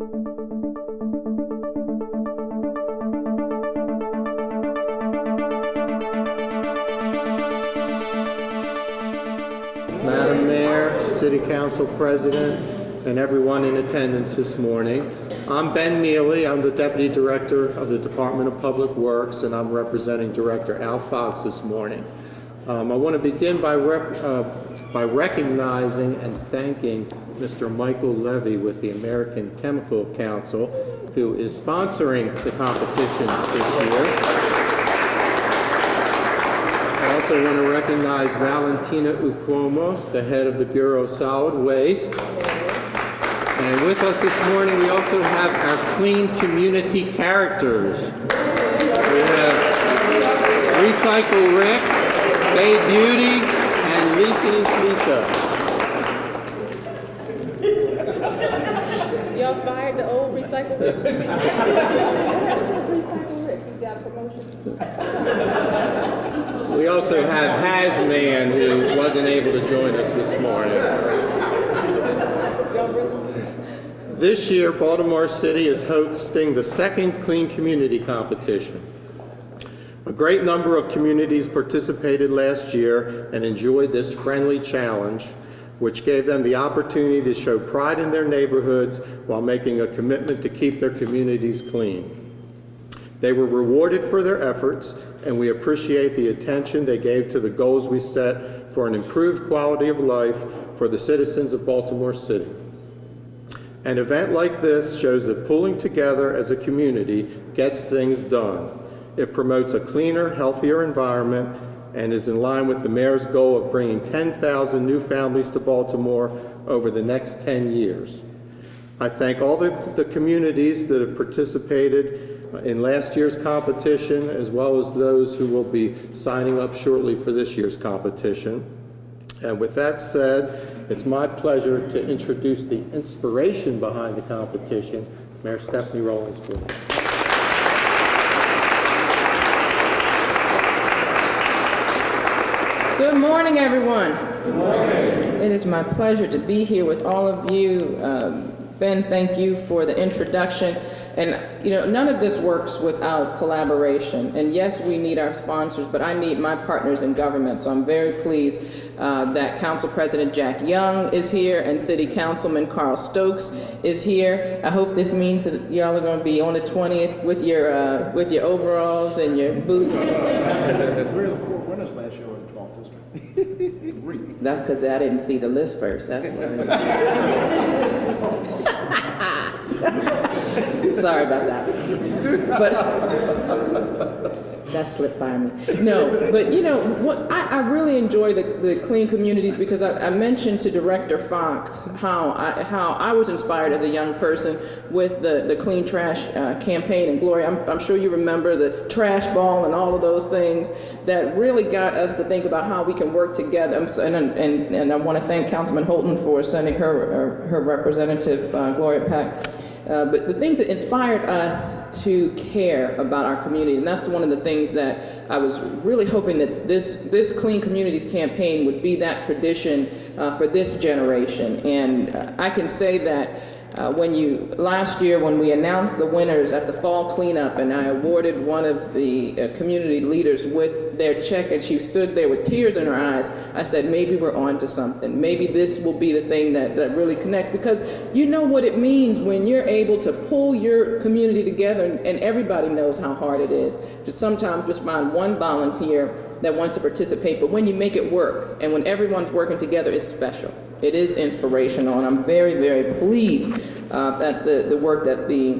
Madam Mayor, City Council President, and everyone in attendance this morning. I'm Ben Neely. I'm the Deputy Director of the Department of Public Works, and I'm representing Director Al Foxx this morning. Um, I want to begin by, uh, by recognizing and thanking Mr. Michael Levy with the American Chemical Council, who is sponsoring the competition this year. I also want to recognize Valentina Ukwuoma, the head of the Bureau of Solid Waste. And with us this morning, we also have our clean community characters. We have Recycle Rick, Bay Beauty, and Leafy Y'all fired the old recycle Rick? Recycle Rick, he got a promotion. We also have Hazman, who wasn't able to join us this morning. This year, Baltimore City is hosting the second Clean Community Competition. A great number of communities participated last year and enjoyed this friendly challenge, which gave them the opportunity to show pride in their neighborhoods while making a commitment to keep their communities clean. They were rewarded for their efforts, and we appreciate the attention they gave to the goals we set for an improved quality of life for the citizens of Baltimore City. An event like this shows that pulling together as a community gets things done. It promotes a cleaner, healthier environment and is in line with the mayor's goal of bringing 10,000 new families to Baltimore over the next 10 years. I thank all the, the communities that have participated uh, in last year's competition, as well as those who will be signing up shortly for this year's competition. And with that said, it's my pleasure to introduce the inspiration behind the competition, Mayor Stephanie Rawlings, Good morning, everyone. Good morning. It is my pleasure to be here with all of you. Um, Ben, thank you for the introduction. And, you know, none of this works without collaboration. And yes, we need our sponsors, but I need my partners in government. So I'm very pleased uh, that Council President Jack Young is here and City Councilman Carl Stokes is here. I hope this means that y'all are going to be on the 20th with your, uh, with your overalls and your boots. Three the four winners last year were in the 12th district. Three. That's because I didn't see the list first. That's why. Sorry about that. But that slipped by me. No, but you know what? I, I really enjoy the, the clean communities because I, I mentioned to Director Foxx how I, how I was inspired as a young person with the, the clean trash uh, campaign and Gloria. I'm, I'm sure you remember the trash ball and all of those things that really got us to think about how we can work together. And, and, and I want to thank Councilman Holton for sending her, her representative, uh, Gloria Peck. Uh, but the things that inspired us to care about our community, and that's one of the things that I was really hoping that this this Clean Communities campaign would be that tradition uh, for this generation. And uh, I can say that uh, when you last year when we announced the winners at the fall cleanup, and I awarded one of the uh, community leaders with their check, and she stood there with tears in her eyes. I said, maybe we're on to something. Maybe this will be the thing that, that really connects because you know what it means when you're able to pull your community together, and, everybody knows how hard it is to sometimes just find one volunteer that wants to participate, but when you make it work and when everyone's working together, it's special. It is inspirational, and I'm very, very pleased uh, that the, the work that the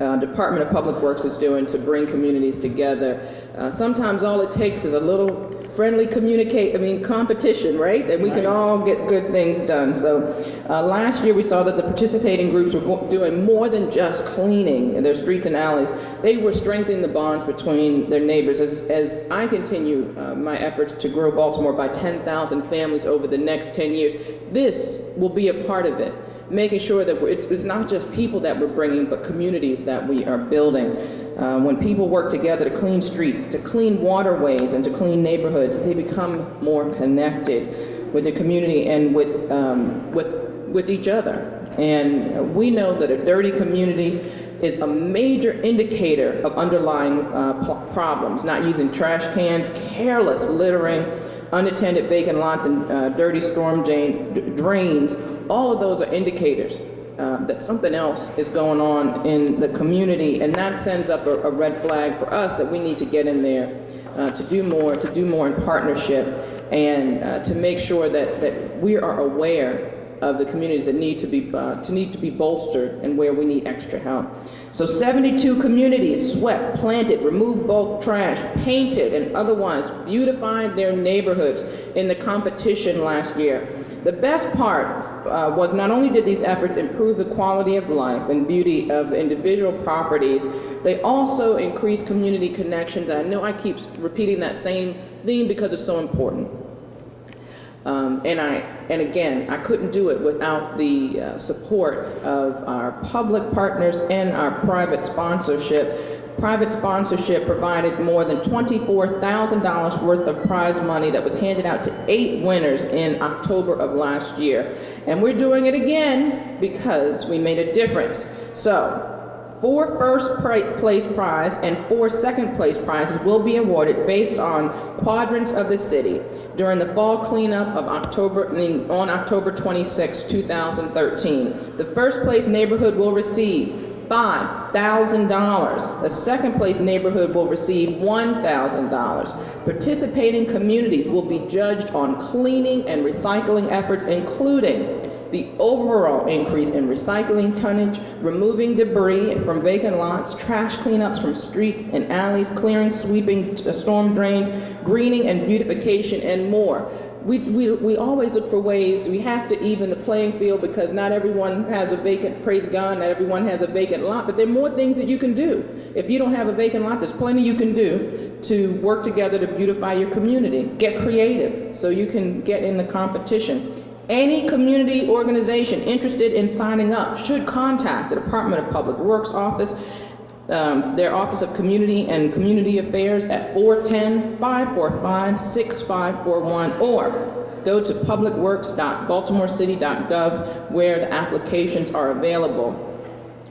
uh, Department of Public Works is doing to bring communities together. Uh, sometimes all it takes is a little friendly communicate, I mean, competition, right? And we can all get good things done. So uh, last year we saw that the participating groups were doing more than just cleaning their streets and alleys. They were strengthening the bonds between their neighbors. As, as I continue uh, my efforts to grow Baltimore by 10,000 families over the next 10 years, this will be a part of it making sure that it's, it's not just people that we're bringing, but communities that we are building. Uh, when people work together to clean streets, to clean waterways, and to clean neighborhoods, they become more connected with the community and with, um, with, with each other. And we know that a dirty community is a major indicator of underlying uh, problems, not using trash cans, careless littering, unattended vacant lots, and uh, dirty storm drains. All of those are indicators uh, that something else is going on in the community, and that sends up a, a red flag for us that we need to get in there uh, to do more, to do more in partnership, and uh, to make sure that, that we are aware of the communities that need to be uh, to need to be bolstered and where we need extra help. So 72 communities swept, planted, removed bulk trash, painted, and otherwise beautified their neighborhoods in the competition last year. The best part uh, was not only did these efforts improve the quality of life and beauty of individual properties, they also increased community connections. I know I keep repeating that same theme because it's so important. Um, and I, and again, I couldn't do it without the uh, support of our public partners and our private sponsorship. Private sponsorship provided more than $24,000 worth of prize money that was handed out to eight winners in October of last year. And we're doing it again because we made a difference. So, Four first place prize and four second place prizes will be awarded based on quadrants of the city during the fall cleanup of October, on October 26, 2013. The first place neighborhood will receive $5,000. A second place neighborhood will receive $1,000. Participating communities will be judged on cleaning and recycling efforts, including the overall increase in recycling tonnage, removing debris from vacant lots, trash cleanups from streets and alleys, clearing, sweeping storm drains, greening and beautification, and more. We, we, we always look for ways, we have to even the playing field because not everyone has a vacant, praise God, not everyone has a vacant lot, but there are more things that you can do. If you don't have a vacant lot, there's plenty you can do to work together to beautify your community. Get creative so you can get in the competition. Any community organization interested in signing up should contact the Department of Public Works Office, um, their Office of Community and Community Affairs at 410-545-6541 or go to publicworks.baltimorecity.gov where the applications are available.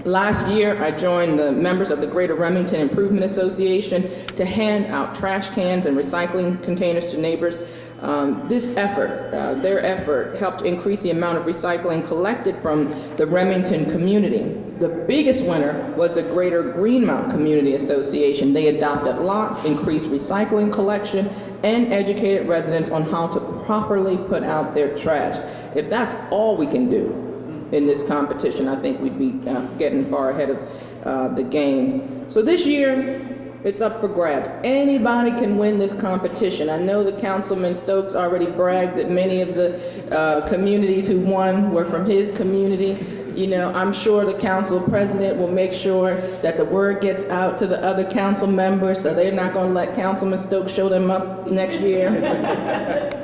Last year, I joined the members of the Greater Remington Improvement Association to hand out trash cans and recycling containers to neighbors. Um, this effort, uh, their effort, helped increase the amount of recycling collected from the Remington community. The biggest winner was the Greater Greenmount Community Association. They adopted lots, increased recycling collection, and educated residents on how to properly put out their trash. If that's all we can do, in this competition. I think we'd be uh, getting far ahead of uh, the game. So this year, it's up for grabs. Anybody can win this competition. I know the Councilman Stokes already bragged that many of the uh, communities who won were from his community. You know, I'm sure the council president will make sure that the word gets out to the other council members, so they're not going to let Councilman Stokes show them up next year.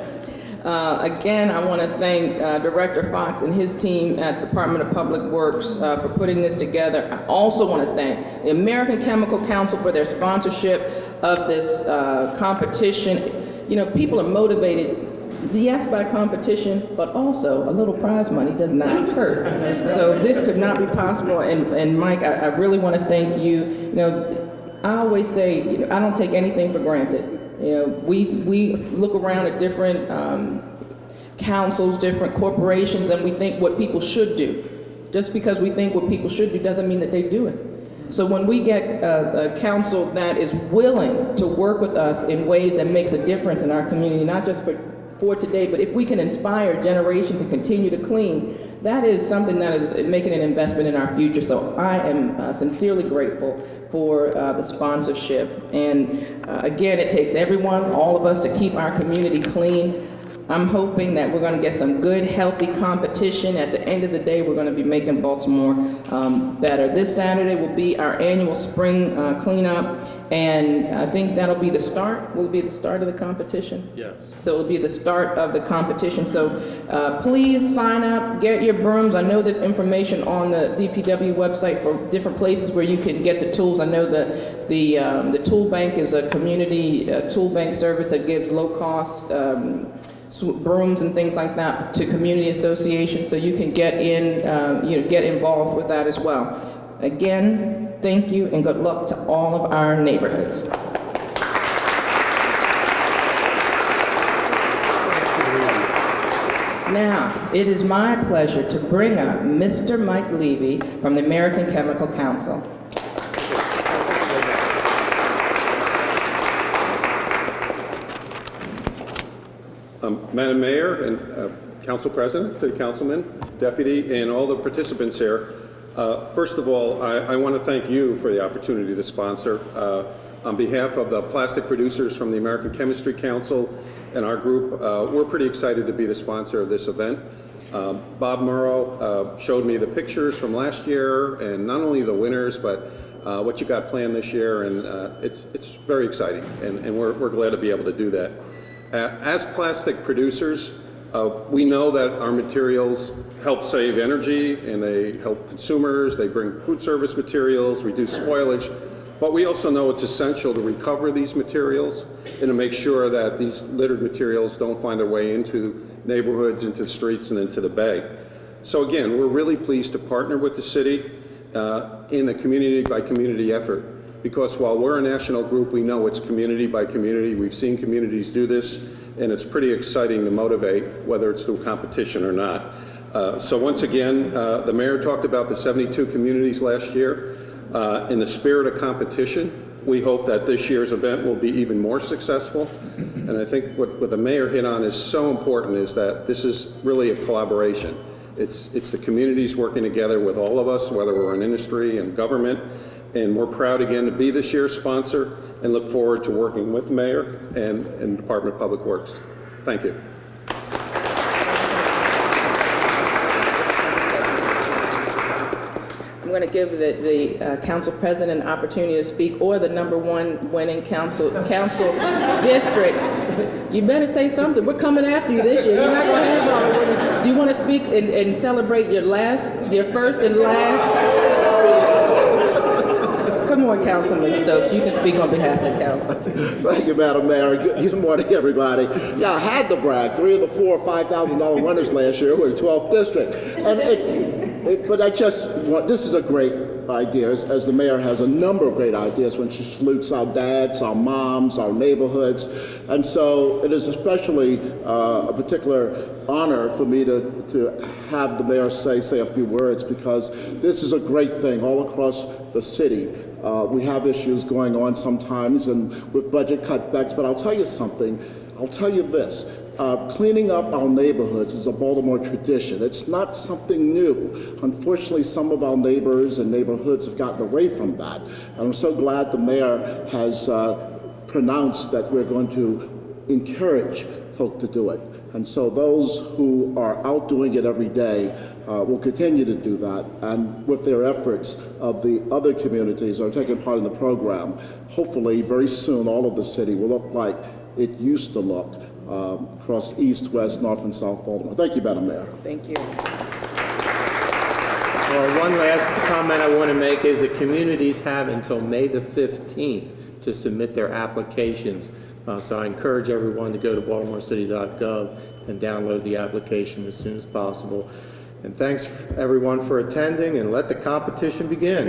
Uh, again, I want to thank uh, Director Foxx and his team at the Department of Public Works uh, for putting this together. I also want to thank the American Chemical Council for their sponsorship of this uh, competition. You know, people are motivated yes, by competition, but also a little prize money does not hurt. so this could not be possible. And, and Mike, I, I really want to thank you. You know, I always say, you know, I don't take anything for granted. You know, we, we look around at different um, councils, different corporations, and we think what people should do. Just because we think what people should do doesn't mean that they do it. So when we get a, a council that is willing to work with us in ways that makes a difference in our community, not just for, for today, but if we can inspire a generation to continue to clean, that is something that is making an investment in our future. So I am uh, sincerely grateful for uh, the sponsorship. And uh, again, it takes everyone, all of us, to keep our community clean. I'm hoping that we're going to get some good, healthy competition. At the end of the day, we're going to be making Baltimore um, better. This Saturday will be our annual spring uh, cleanup, and I think that'll be the start. Will be the start of the competition. Yes. So it'll be the start of the competition. So uh, please sign up, get your brooms. I know there's information on the DPW website for different places where you can get the tools. I know the the um, the tool bank is a community uh, tool bank service that gives low cost. Um, brooms and things like that to community associations, so you can get in, uh, you know, get involved with that as well. Again, thank you and good luck to all of our neighborhoods. Now, it is my pleasure to bring up Mr. Mike Levy from the American Chemical Council. Um, Madam Mayor and uh, Council President, City Councilman, Deputy, and all the participants here, uh, first of all, I, I want to thank you for the opportunity to sponsor. Uh, on behalf of the plastic producers from the American Chemistry Council and our group, uh, we're pretty excited to be the sponsor of this event. Um, Bob Murrow uh, showed me the pictures from last year, and not only the winners, but uh, what you got planned this year, and uh, it's, it's very exciting, and, and we're, we're glad to be able to do that. As plastic producers, uh, we know that our materials help save energy and they help consumers, they bring food service materials, reduce spoilage, but we also know it's essential to recover these materials and to make sure that these littered materials don't find their way into neighborhoods, into streets, and into the bay. So again, we're really pleased to partner with the city uh, in a community-by-community effort because while we're a national group, we know it's community by community. We've seen communities do this, and it's pretty exciting to motivate, whether it's through competition or not. Uh, So once again, uh, the mayor talked about the 72 communities last year. Uh, In the spirit of competition, we hope that this year's event will be even more successful. And I think what, what the mayor hit on is so important is that this is really a collaboration. It's, it's the communities working together with all of us, whether we're in industry and government. And we're proud again to be this year's sponsor and look forward to working with the mayor and, and Department of Public Works. Thank you. I'm going to give the, the uh, council president an opportunity to speak, or the number one winning council, council district. You better say something. We're coming after you this year. You're not going to have all. Do you want to speak and, and celebrate your last, your first and last? On, Councilman Stokes. You can speak on behalf of the council. Thank you, Madam Mayor. Good morning, everybody. Yeah, I had to brag. Three of the four $5,000 winners last year were in 12th District. And it, it, but I just want, this is a great idea, as, as the mayor has a number of great ideas when she salutes our dads, our moms, our neighborhoods. And so it is especially uh, a particular honor for me to, to have the mayor say, say a few words because this is a great thing all across the city. Uh, we have issues going on sometimes and with budget cutbacks, but I'll tell you something. I'll tell you this. Uh, cleaning up our neighborhoods is a Baltimore tradition. It's not something new. Unfortunately, some of our neighbors and neighborhoods have gotten away from that. And I'm so glad the mayor has uh, pronounced that we're going to encourage folk to do it. And so those who are out doing it every day uh, will continue to do that. And with their efforts of the other communities that are taking part in the program, hopefully very soon all of the city will look like it used to look um, across east, west, north, and south Baltimore. Thank you, Madam Mayor. Thank you. Well, one last comment I want to make is that communities have until May the 15th to submit their applications. Uh, So I encourage everyone to go to baltimorecity.gov and download the application as soon as possible. And thanks, everyone, for attending, and let the competition begin.